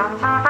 哈哈哈。